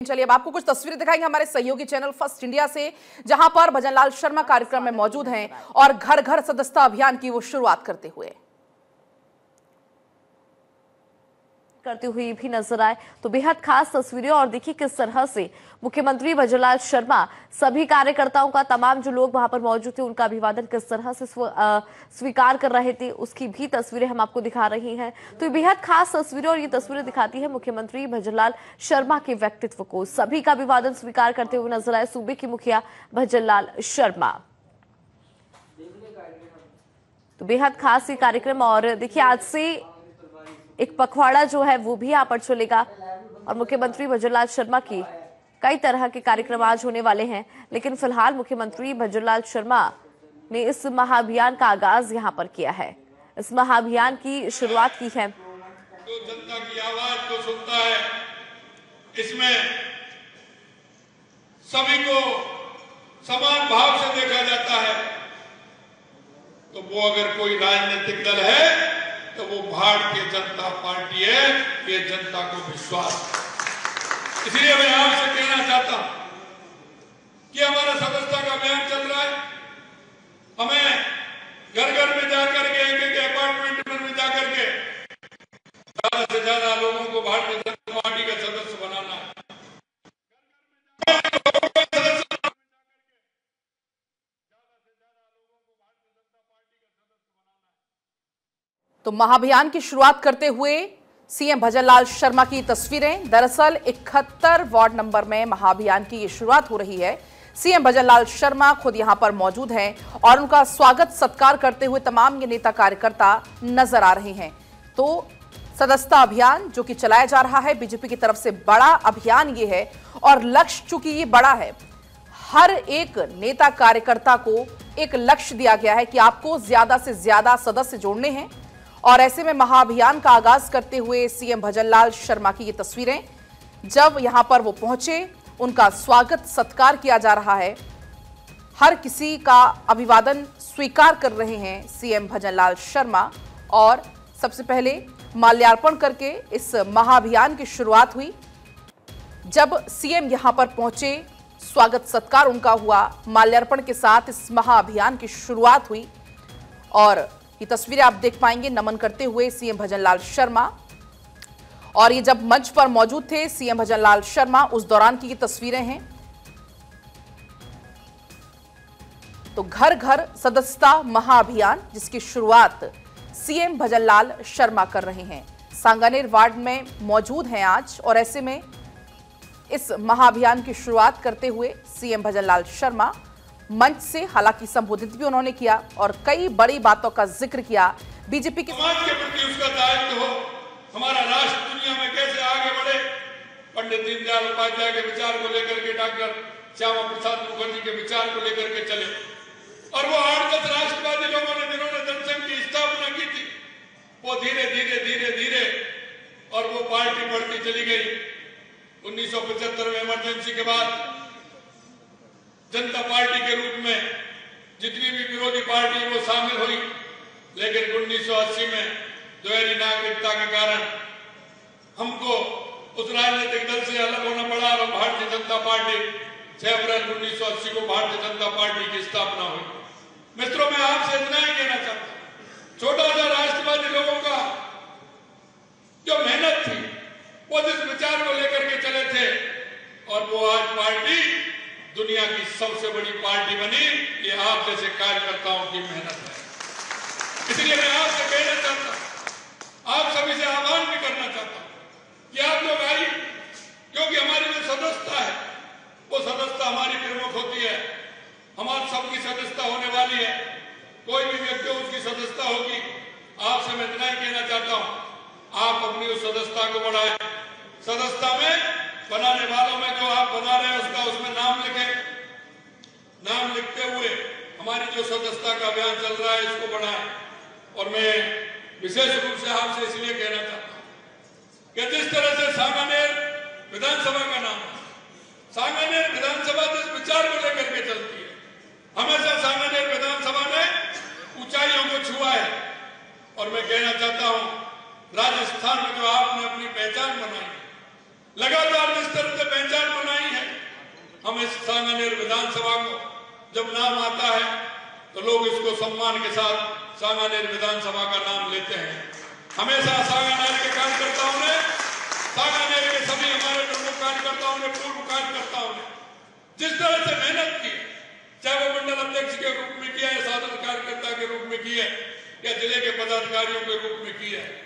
चलिए, अब आपको कुछ तस्वीरें दिखाएँगे हमारे सहयोगी चैनल फ़र्स्ट इंडिया से, जहाँ पर भजनलाल शर्मा कार्यक्रम में मौजूद हैं और घर घर सदस्यता अभियान की वो शुरुआत करते हुए। करती हुए भी नज़र आए। तो बेहद खास तस्वीरें और देखिए किस तरह से मुख्यमंत्री भजनलाल शर्मा, सभी कार्यकर्ताओं का, तमाम जो लोग वहाँ पर मौजूद थे, उनका अभिवादन किस तरह से स्वीकार कर रहे थे, उसकी भी तस्वीरें हम आपको दिखा रही हैं। तो ये बेहद खास तस्वीरें और ये तस्वीरें दिखाती है मुख्यमंत्री भजनलाल शर्मा के व्यक्तित्व को। सभी का अभिवादन स्वीकार करते हुए नज़र आए सूबे के मुखिया भजनलाल शर्मा। तो बेहद खास ये कार्यक्रम और देखिए आज से एक पखवाड़ा जो है वो भी यहाँ पर चलेगा। और मुख्यमंत्री भजनलाल शर्मा की कई तरह के कार्यक्रम आज होने वाले हैं, लेकिन फ़िलहाल मुख्यमंत्री भजनलाल शर्मा ने इस महाअभियान का आगाज़ यहाँ पर किया है। इस महाअभियान की शुरुआत की है। जो जनता की आवाज़ को सुनता है, इसमें सभी को समान भाव से देखा जाता है। तो वो अगर कोई राजनीतिक दल है तो वो भारतीय जनता पार्टी है, ये जनता को विश्वास इसलिए मैं आपसे कहना चाहता हूँ कि हमारा सदस्यता का अभियान चल रहा है। हमें तो महाअभियान की शुरुआत करते हुए सीएम भजनलाल शर्मा की तस्वीरें। दरअसल इकहत्तर वार्ड नंबर में महाअभियान की ये शुरुआत हो रही है। सीएम भजनलाल शर्मा खुद यहाँ पर मौजूद हैं और उनका स्वागत सत्कार करते हुए तमाम ये नेता कार्यकर्ता नज़र आ रहे हैं। तो सदस्यता अभियान जो कि चलाया जा रहा है, बीजेपी की तरफ़ से बड़ा अभियान ये है और लक्ष्य चूँकि ये बड़ा है, हर एक नेता कार्यकर्ता को एक लक्ष्य दिया गया है कि आपको ज़्यादा से ज़्यादा सदस्य जोड़ने हैं। और ऐसे में महाअभियान का आगाज़ करते हुए सीएम भजनलाल शर्मा की ये तस्वीरें। जब यहाँ पर वो पहुँचे, उनका स्वागत सत्कार किया जा रहा है। हर किसी का अभिवादन स्वीकार कर रहे हैं सीएम भजनलाल शर्मा। और सबसे पहले माल्यार्पण करके इस महाअभियान की शुरुआत हुई। जब सीएम यहाँ पर पहुँचे, स्वागत सत्कार उनका हुआ। माल्यार्पण के साथ इस महाअभियान की शुरुआत हुई। और ये तस्वीरें आप देख पाएँगे नमन करते हुए सीएम भजनलाल शर्मा। और ये जब मंच पर मौजूद थे, सीएम भजनलाल शर्मा उस दौरान की ये तस्वीरें हैं। तो घर घर सदस्यता महाअभियान, जिसकी शुरुआत सीएम भजनलाल शर्मा कर रहे हैं। सांगानेर वार्ड में मौजूद हैं आज, और ऐसे में इस महाअभियान की शुरुआत करते हुए सीएम भजनलाल शर्मा मंच से हालाँकि संबोधित भी उन्होंने किया और कई बड़ी बातों का ज़िक्र किया। बीजेपी के समाज के प्रति उसका दायित्व हो, हमारा राष्ट्र दुनिया में कैसे आगे बढ़े? पंडित दीनदयाल उपाध्याय के विचार को लेकर के डॉक्टर श्यामा प्रसाद मुखर्जी के विचार को लेकर के चले। और वो दस राष्ट्रवादी लोगों ने जिन्होंने जनसंघ की स्थापना की थी, वो धीरे धीरे धीरे धीरे और वो पार्टी बढ़ती चली गई। 1975 में इमरजेंसी के बाद जनता पार्टी के रूप में जितनी भी विरोधी पार्टी वो शामिल हुई, लेकिन 1980 में दोहरी नागरिकता के कारण हमको उस राजनीतिक दल से अलग होना पड़ा और भारतीय जनता पार्टी छह अप्रैल 1980 को भारतीय जनता पार्टी की स्थापना हुई। मित्रों, मैं आपसे इतना ही कहना चाहता छोटा सा राष्ट्रवादी लोगों का जो मेहनत थी वो जिस विचार को लेकर के चले थे और वो आज पार्टी दुनिया की सबसे बड़ी पार्टी बनी ये आप जैसे कार्यकर्ताओं की मेहनत है। इसलिए मैं आपसे कहना चाहता हूँ, आप सभी से आह्वान भी करना चाहता हूँ कि आप लोग आइए, क्योंकि हमारी जो सदस्यता है, वो सदस्यता हमारी प्रमुख होती है। हमारी सबकी सदस्यता होने वाली है। कोई भी व्यक्ति उसकी सदस्यता होगी। आपसे मैं इतना ही कहना चाहता हूँ, आप अपनी उस सदस्यता को बढ़ाएँ। सदस्यता में, बनाने वालों में जो आप बना रहे हैं, उसका उसमें नाम लिखें। नाम लिखते हुए हमारी जो सदस्यता का अभियान चल रहा है, इसको बढ़ाएँ। और मैं विशेष रूप से आपसे इसलिए कहना चाहता हूँ कि जिस तरह से सांगानेर विधानसभा का नाम है, सांगानेर विधानसभा जिस विचार को लेकर के चलती है। हमेशा सांगानेर विधानसभा ने ऊंचाइयों को छुआ है। और मैं कहना चाहता हूँ, राजस्थान में जो आपने अपनी पहचान बनाई, लगातार जिस तरह से पहचान सांगानेर विधानसभा को जब नाम आता है तो लोग इसको सम्मान के साथ सांगानेर विधानसभा का नाम लेते हैं। हमेशा सांगानेर के कार्यकर्ताओं ने, सांगानेर के सभी हमारे प्रमुख कार्यकर्ताओं ने, पूर्व कार्यकर्ताओं ने जिस तरह से मेहनत की, चाहे वो मंडल अध्यक्ष के रूप में किया है, साधारण कार्यकर्ता के रूप में किया है, या ज़िले के पदाधिकारियों के रूप में किया है